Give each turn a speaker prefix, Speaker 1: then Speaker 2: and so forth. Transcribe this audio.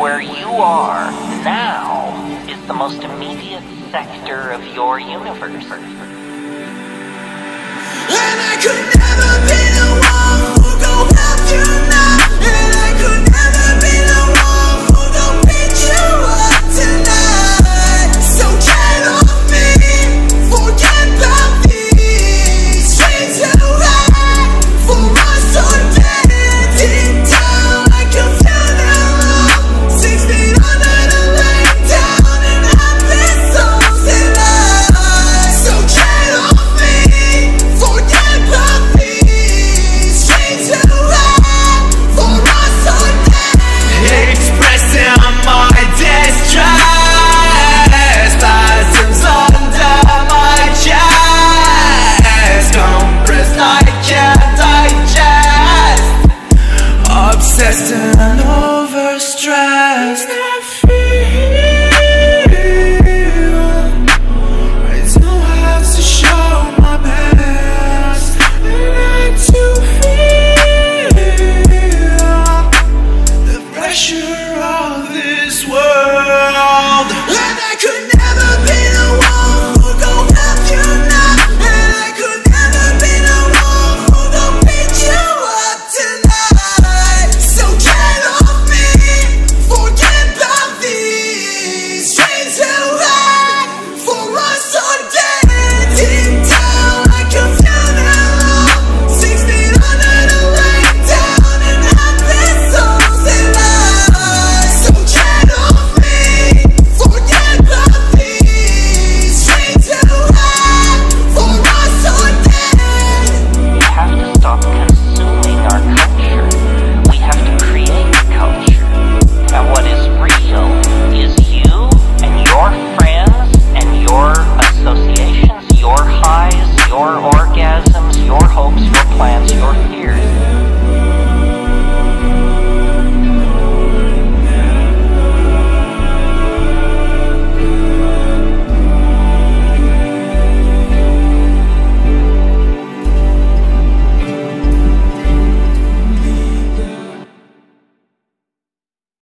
Speaker 1: Where you are now is the most immediate sector of your universe.
Speaker 2: And I could